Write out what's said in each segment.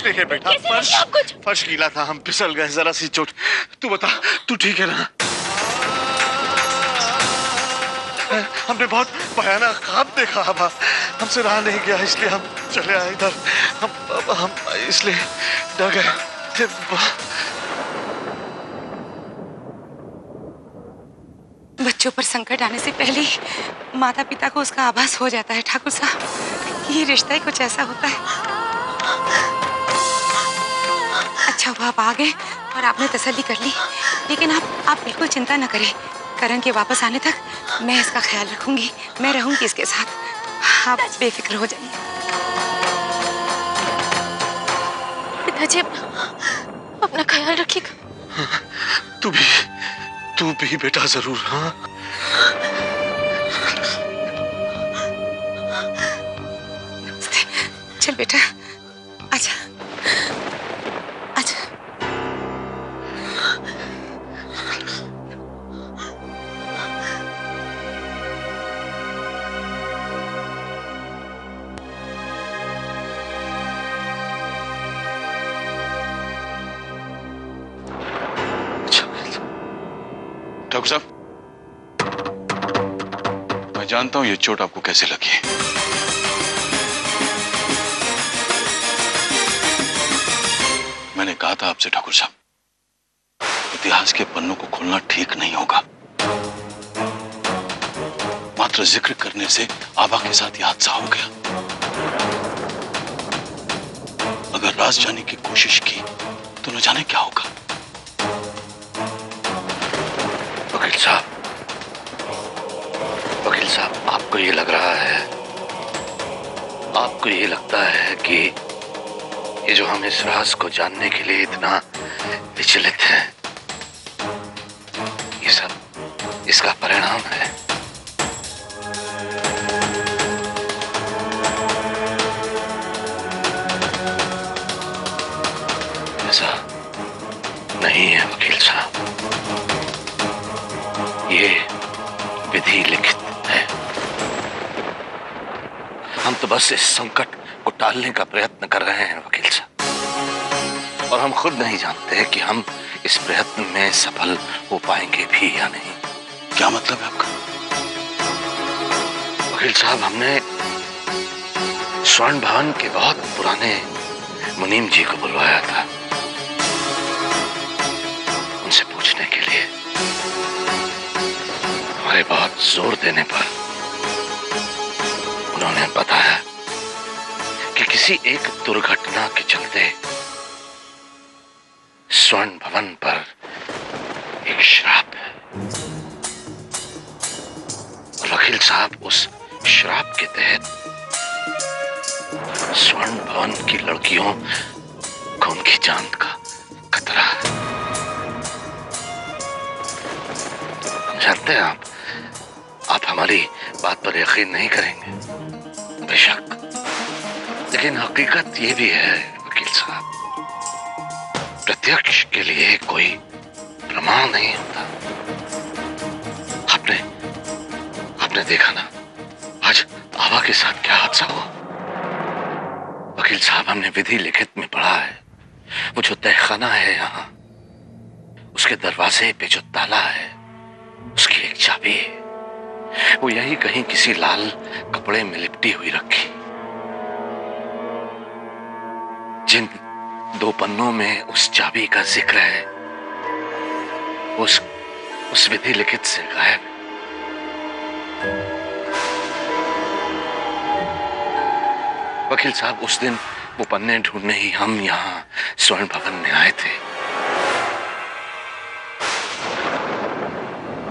कुछ नहीं है बेटा। फर्श फर्श गीला था हम फिसल गए जरा सी चोट। तू बता तू ठीक है ना? हमने बहुत भयानक ख्वाब देखा हम हमसे रहा नहीं गया इसलिए हम चले आए इधर। हम हम इसलिए डर गए बच्चों पर संकट आने से पहले माता पिता को उसका आभास हो जाता है ठाकुर साहब। ये रिश्ता ही कुछ ऐसा होता है। अच्छा हुआ आप आ गए और आपने तसल्ली कर ली। लेकिन आप आप बिल्कुल चिंता न करें। करण के वापस आने तक मैं इसका ख्याल रखूँगी। मैं रहूँगी इसके साथ। आप बेफिक्र हो जाइए। पिताजी अपना ख्याल रखिएगा। तू भी तू भी बेटा ज़रूर हाँ? चल बेटा। ठाकुर साहब, मैं जानता हूँ ये चोट आपको कैसे लगी मैंने कहा था आपसे ठाकुर साहब, इतिहास के पन्नों को खोलना ठीक नहीं होगा। मात्र ज़िक्र करने से आबा के साथ ये हादसा हो गया। अगर राज जाने की कोशिश की तो न जाने क्या होगा। साहब। वकील साहब, आपको ये लग रहा है, आपको ये लगता है कि ये जो हम इस राज को जानने के लिए इतना विचलित हैं, ये सब इसका परिणाम है। बस इस संकट को टालने का प्रयत्न कर रहे हैं वकील साहब। और हम खुद नहीं जानते कि हम इस प्रयत्न में सफल हो पाएँगे भी या नहीं। क्या मतलब है आपका? वकील साहब हमने स्वर्ण भवन के बहुत पुराने मुनीम जी को बुलवाया था। उनसे पूछने के लिए। हमारे बहुत ज़ोर देने पर उन्होंने बताया कि किसी एक दुर्घटना के चलते स्वर्ण भवन पर एक श्राप है। और वकील साहब, उस श्राप के तहत स्वर्ण भवन की लड़कियों को उनकी जान का खतरा है। जानते हैं आप आप हमारी बात पर यकीन नहीं करेंगे। बेशक लेकिन हकीकत ये भी है, वकील साहब, प्रत्यक्ष के लिए कोई प्रमाण नहीं होता। आपने आपने देखा ना, आज आवा के साथ क्या हादसा हुआ? वकील साहब, हमने विधि लिखित में पढ़ा है। वो जो तहखाना है यहाँ, उसके दरवाजे पे जो ताला है, उसकी एक चाबी है। वो यही कहीं किसी लाल कपड़े में लिपटी हुई रखी। जिन दो पन्नों में उस चाबी का ज़िक्र है, उस उस विधि लिखित से गायब। वकील साहब, उस दिन वो पन्ने ढूँढने ही हम यहाँ स्वर्ण भवन में आए थे।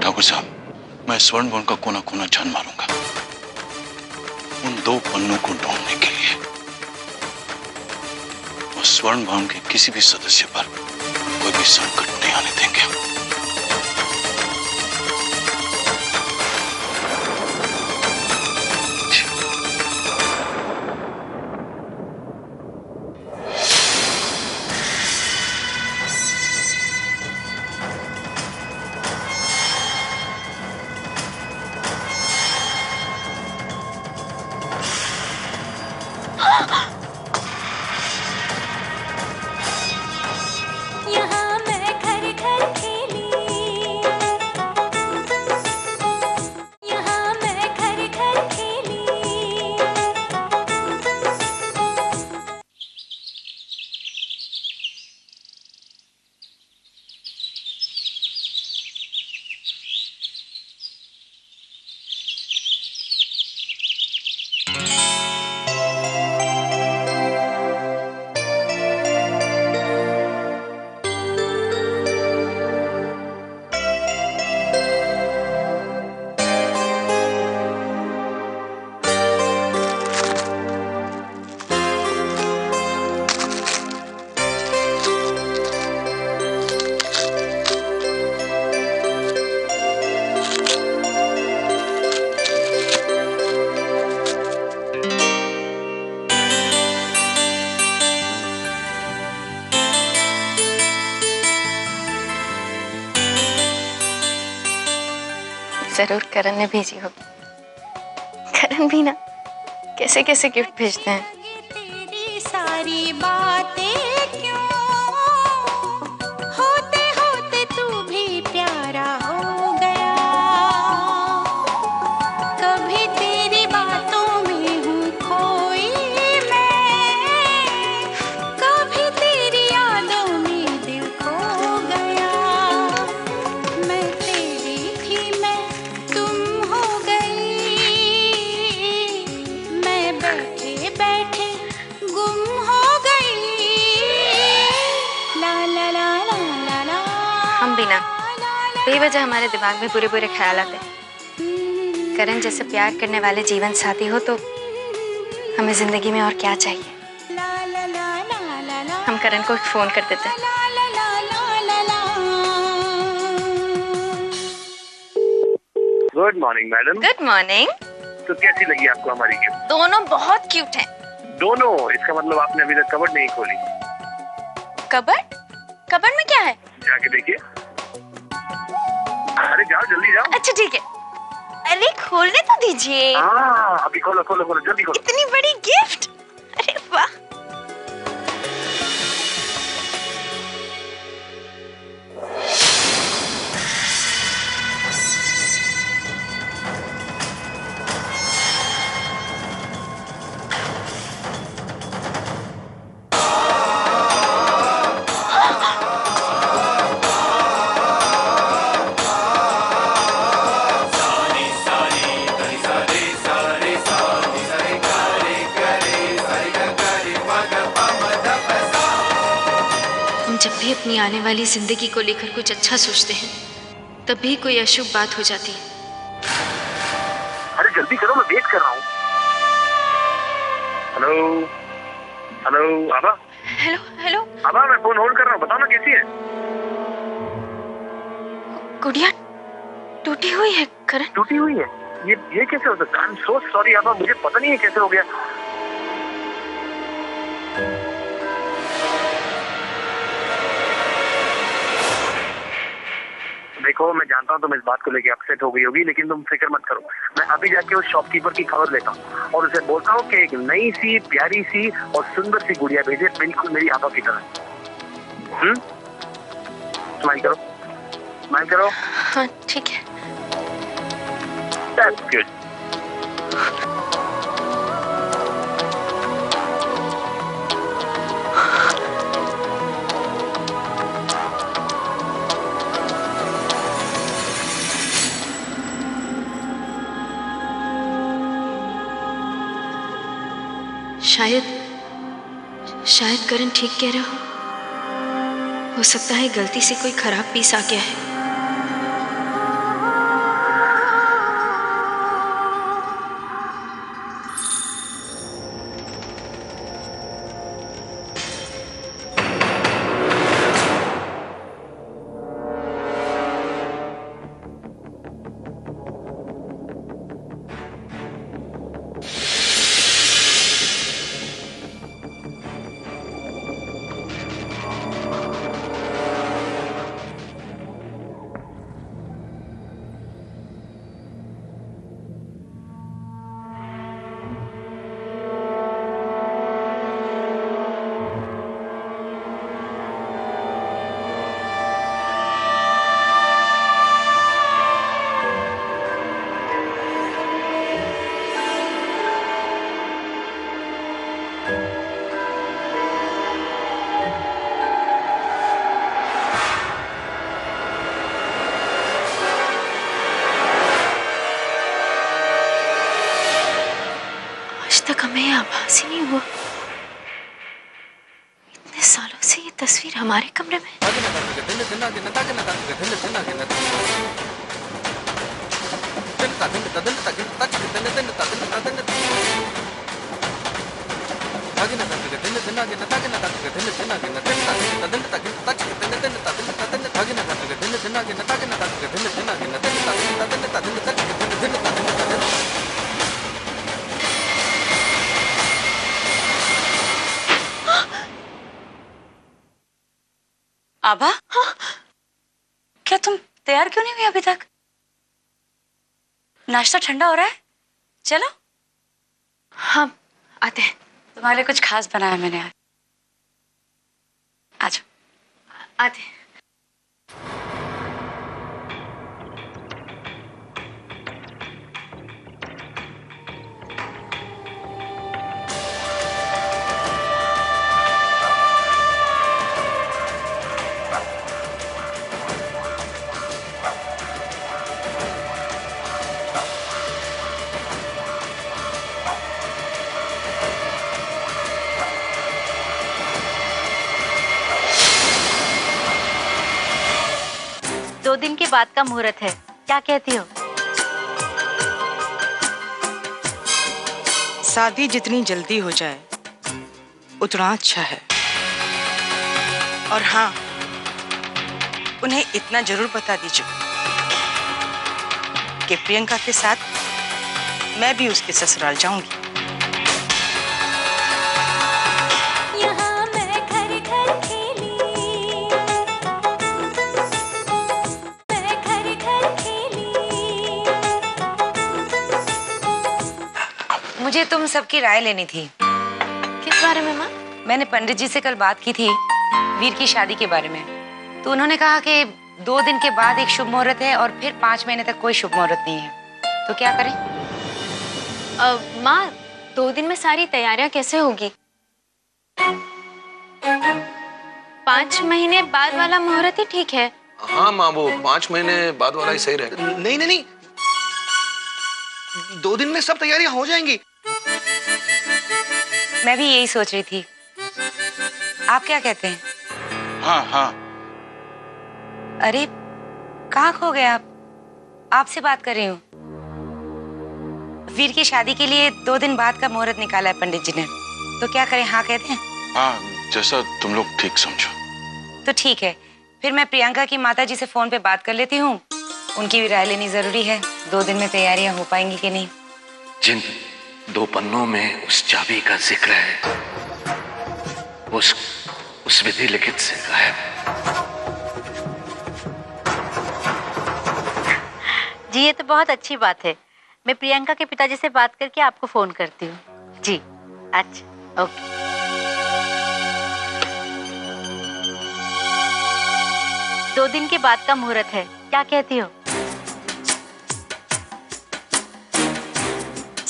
ठाकुर साहब, मैं स्वर्ण भवन का कोना कोना जान मारूँगा। उन दो पन्नों को ढूँढने के स्वर्ण भवन के किसी भी सदस्य पर कोई भी संकट नहीं आने देंगे ज़रूर करण ने भेजी होगी। करण भी ना कैसे कैसे गिफ्ट भेजते हैं? सारी बातें भी ना बेवजह हमारे दिमाग में बुरे बुरे ख्याल आते। हैं करण जैसे प्यार करने वाले जीवन साथी हो तो हमें ज़िंदगी में और क्या चाहिए? हम करण को फ़ोन कर देते हैं। Good morning madam good morning तो कैसी लगी आपको हमारी गिफ्ट दोनों बहुत क्यूट हैं। दोनों? इसका मतलब आपने अभी तक कबर नहीं खोली। कबर्ड कबर्ड में क्या है? दीजिए। हाँ अभी खोलो खोलो खोलो जल्दी खोलो। इतनी बड़ी गिफ्ट? अरे वाह। भी अपनी आने वाली ज़िंदगी को लेकर कुछ अच्छा सोचते हैं तब भी कोई अशुभ बात हो जाती। है अरे जल्दी करो मैं वेट कर रहा हूँ। हेलो हेलो आबा हेलो हेलो आबा मैं फ़ोन होल्ड कर रहा हूँ बताओ ना कैसी है? गुड़िया टूटी हुई है करण। टूटी हुई है? ये ये कैसे हो सकता है? आई एम सो सॉरी आबा मुझे पता नहीं है कैसे हो गया। देखो मैं जानता हूँ तुम इस बात को लेकर अपसेट हो गई होगी लेकिन तुम फ़िक्र मत करो। मैं अभी जाके उस शॉपकीपर की खबर लेता हूँ और उसे बोलता हूँ कि एक नई सी प्यारी सी और सुंदर सी गुड़िया भेजे बिल्कुल मेरी हाथों की तरह। हम्म? स्माइल करो। स्माइल करो। हाँ ठीक है। That's good. शायद शायद करण ठीक कह रहा हो। हो सकता है गलती से कोई खराब पीस आ गया है। आबा क्या तुम तैयार क्यों नहीं हुई अभी तक? नाश्ता ठंडा हो रहा है? चलो। हाँ आते हैं। तुम्हारे लिए कुछ खास बनाया मैंने आज। आज आते हैं। के बाद का मुहूर्त है। क्या कहती हो? शादी जितनी जल्दी हो जाए, उतना अच्छा है। और हाँ उन्हें इतना ज़रूर बता दीजिए कि प्रियंका के साथ मैं भी उसके ससुराल जाऊँगी। मुझे तुम सबकी राय लेनी थी। किस बारे में माँ? मैंने पंडित जी से कल बात की थी वीर की शादी के बारे में। तो उन्होंने कहा कि दो दिन के बाद एक शुभ मुहूर्त है और फिर पाँच महीने तक कोई शुभ मुहूर्त नहीं है। तो क्या करें? माँ दो दिन में सारी तैयारियाँ कैसे होगी? पाँच महीने बाद वाला मुहूर्त ही ठीक है। हाँ माँ वो पाँच महीने बाद वाला ही सही रहेगा। नहीं नहीं नहीं। दो दिन में सब तैयारियाँ हो जाएँगी। मैं भी यही सोच रही थी। आप क्या कहते हैं? हाँ हाँ। अरे कहाँ खो गए आप? आपसे बात कर रही हूँ। वीर की शादी के लिए दो दिन बाद का मुहूर्त निकाला है पंडित जी ने। तो क्या करें हाँ कहते हैं? हाँ जैसा तुम लोग ठीक समझो। तो ठीक है फिर मैं प्रियंका की माता जी से फ़ोन पे बात कर लेती हूँ। उनकी भी राय लेनी ज़रूरी है। दो दिन में तैयारियाँ हो पाएँगी कि नहीं? जिन दो पन्नों में उस चाबी का ज़िक्र है। उस उस विधि लिखित से गायब। जी, ये तो बहुत अच्छी बात है। मैं प्रियंका के पिताजी से बात करके आपको फ़ोन करती हूँ। जी अच्छा ओके। दो दिन के बाद का मुहूर्त है। क्या कहती हो?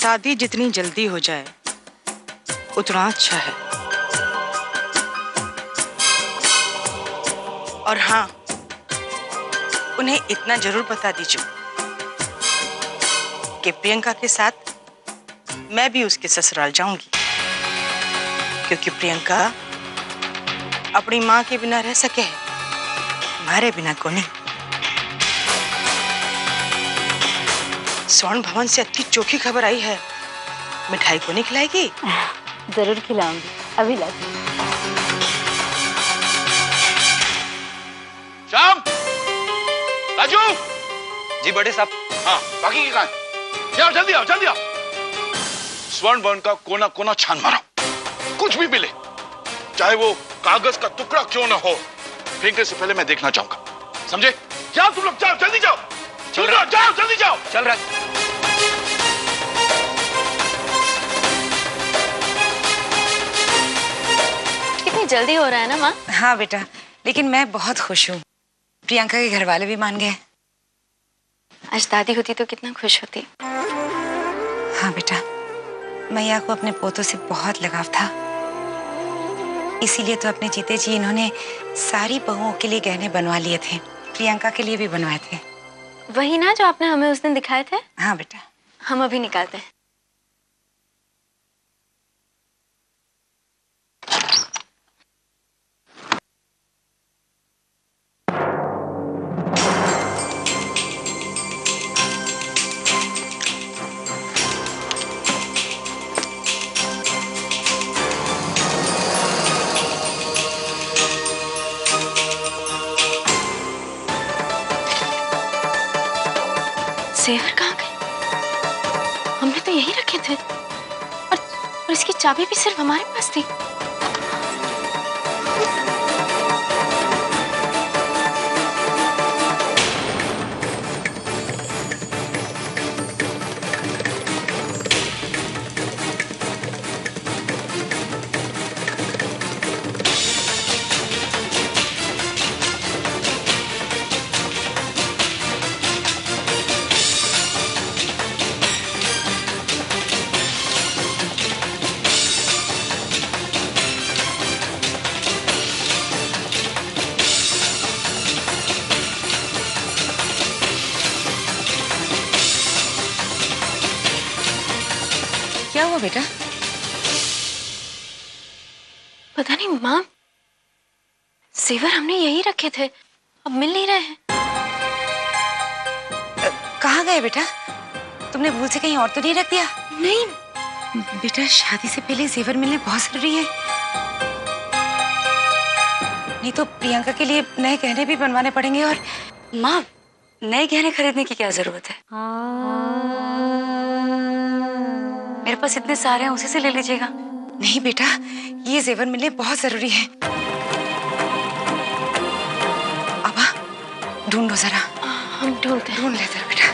शादी जितनी जल्दी हो जाए, उतना अच्छा है। और हाँ उन्हें इतना ज़रूर बता दीजिए कि प्रियंका के साथ मैं भी उसके ससुराल जाऊँगी, क्योंकि प्रियंका अपनी माँ के बिना रह सके है हमारे बिना को नहीं स्वर्ण भवन से अच्छी चोखी खबर आई है। मिठाई को नहीं खिलाएगी? ज़रूर खिलाऊँगी। अभी लाती श्याम! राजू! जी बड़े साहब। हाँ बाकी की कहा जाओ जल्दी आओ जल्दी आओ। स्वर्ण भवन का कोना कोना छान मारो। कुछ भी मिले। चाहे वो कागज़ का टुकड़ा क्यों ना हो। फेंकने से पहले मैं देखना चाहूँगा। समझे? जाओ तुम लोग जाओ जल्दी जाओ। चल रहा जाओ जल्दी जाओ। चल रहा। जल्दी हो रहा है ना माँ? हाँ बेटा लेकिन मैं बहुत खुश हूँ। प्रियंका के घर वाले भी मान गए। आज दादी होती तो कितना खुश होती। हाँ बेटा मैया को अपने पोतों से बहुत लगाव था। इसीलिए तो अपने जीते जी इन्होंने सारी बहुओं के लिए गहने बनवा लिए थे। प्रियंका के लिए भी बनवाए थे। वही ना जो आपने हमें उस दिन दिखाए थे? हाँ बेटा। हम अभी निकालते हैं। थे और, और इसकी चाबी भी सिर्फ़ हमारे पास थी। बेटा? पता नहीं माम सेवर हमने यही रखे थे अब मिल नहीं रहे हैं। कहाँ गए बेटा? तुमने भूल से कहीं और तो नहीं रख दिया? नहीं बेटा शादी से पहले जेवर मिलने बहुत ज़रूरी है। नहीं तो प्रियंका के लिए नए गहने भी बनवाने पड़ेंगे और माँ नए गहने खरीदने की क्या ज़रूरत है। मेरे पास इतने सारे हैं उसी से ले लीजिएगा। नहीं बेटा ये जेवर मिलने बहुत ज़रूरी है। अबा ढूंढो जरा। हम ढूंढते ढूंढ ले जरा बेटा।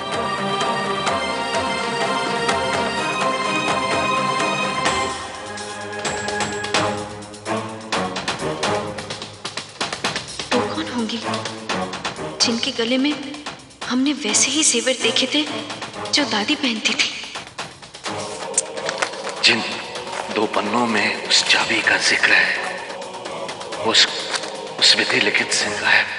वो कौन होंगी? जिनके गले में हमने वैसे ही जेवर देखे थे जो दादी पहनती थी। जिन दो पन्नों में उस चाबी का ज़िक्र है उस उस विधि लिखित से गायब।